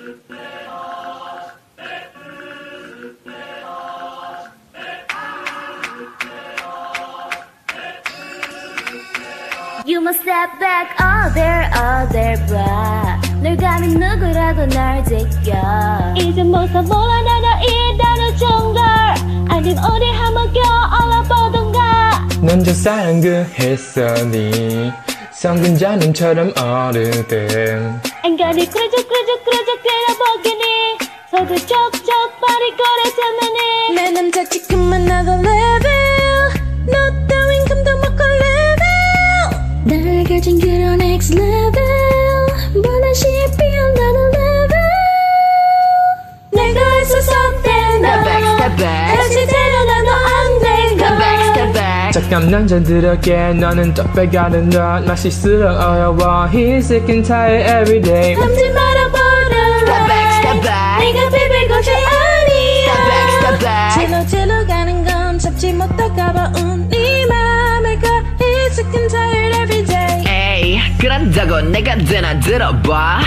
You must step back all there all there blah 널 가면 누구라도 날 제껴 이제 못사 몰라 나가 이 단어 정걸 아님 어디 한번 껴안아보던가. 넌저 사랑 그 했었니. 성근자님처럼 어르든 앵간히 그려줘 그려줘 그려보기니 서도 쩍쩍 발이 꺼내자매니 내 남자 지금 만나도 level 너 따윈 감동 먹고 level 날 가진 그런 next level 보다시 나는 level 내가 했었을 때나 step back 다시 잠깐 남자들에게 너는 더 빼가는 넌 맛있으러 어려워. He's sick and tired every day. 남지 말아보라. Step back step back. 네가 비빌 것이 아니야. Step back step back. 질러 질러 가는 건 잡지 못할까봐 운네 맘에 가. He's sick and tired every day. 에이 그런다고 내가 되나 들어봐.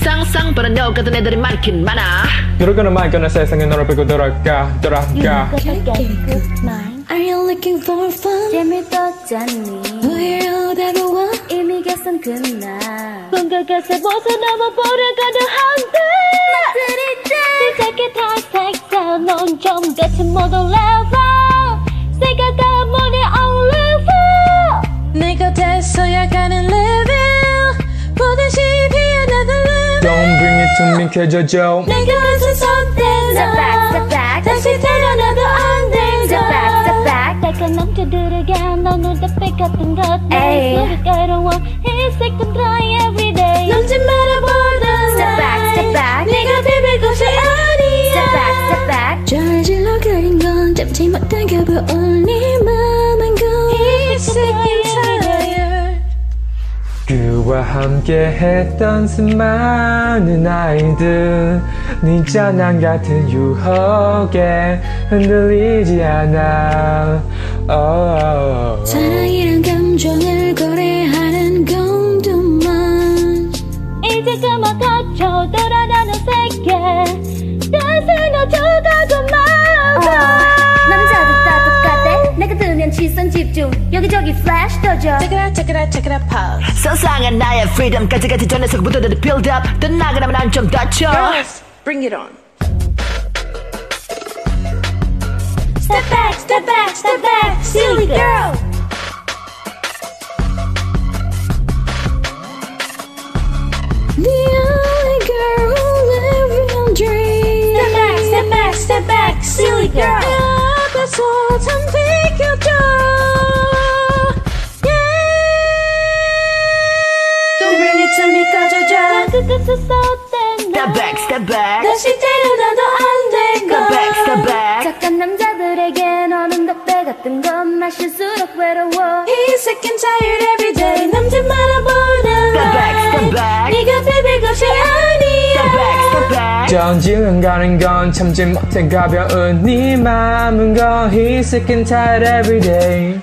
상상 바란 여 같은 애들이 많긴 많아. 그러거나 말거나 세상에 너를 빼고 돌아가 돌아가. You looking for fun? 재미 떴잖니 We're that one 이미 결선 끝나 뭔가 가서 벗어나면 보려가는 한데 시작해 탁탁탁 넌좀 같은 모든 레벨 생각가 뭐니 on level 내 곁에서야 가는 level 보다시 another level Don't bring it to me 켜져줘 내가 했었을 Step back, step 때나 back 다시 데려놔도 back 딱한 남자들에게 너는 답배 같은 것. 에이. 나의 까다로워 He's sick and tired every day. 넘지 말아보던 Step back, step back. 네가 비빌 것이 아니야. Step back, step back. 저질러 가린 건 잡지 못한 가벼운 네 맘은 건 He's sick and tired 그와 함께 했던 수많은 아이들. 네 잔향 같은 유혹에 흔들리지 않아 oh. 사랑이란 감정을 거래하는 공동만 이제 그만 닥쳐 돌아가는 세계 다시 놔줘가고 말아 남자들 다 똑같대 내가 들면 시선 집중 여기저기 플래시 터져 Check it out check it out check it out pause 상상한 나의 freedom까지 같이 전에서부터 더 build up 떠나가라면 난좀 다쳐 Girls bring it on Step back step back step back silly girl The only girl who'll live your dream Step back step back step back silly girl 앞에서 참 비켜줘 Don't bring it to me 꺼져줘 끝끝을 쏟던 step back step back 다시 데려놔도 안돼 He's sick and tired every day 남자 말아보는 step back step back 네가 비빌 것이 아니야 step back step back 전지는 가는 건 참지 못해 가벼운 네 He's sick and tired every day